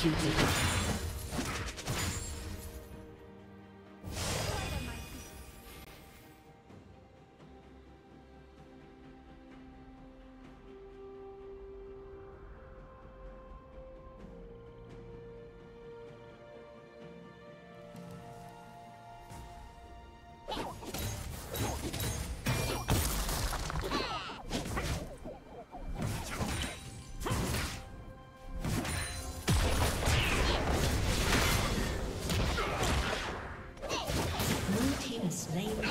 Executed. slain the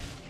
you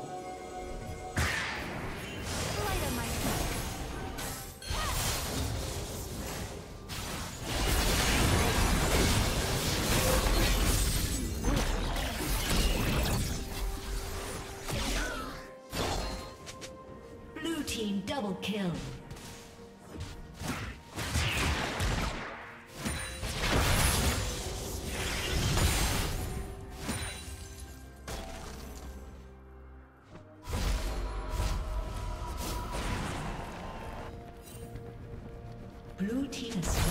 Blue team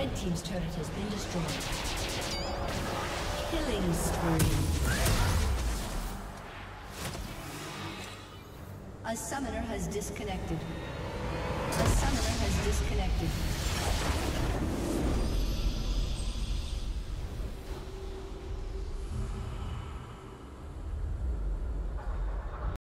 Red Team's turret has been destroyed. Killing spree. A summoner has disconnected. A summoner has disconnected.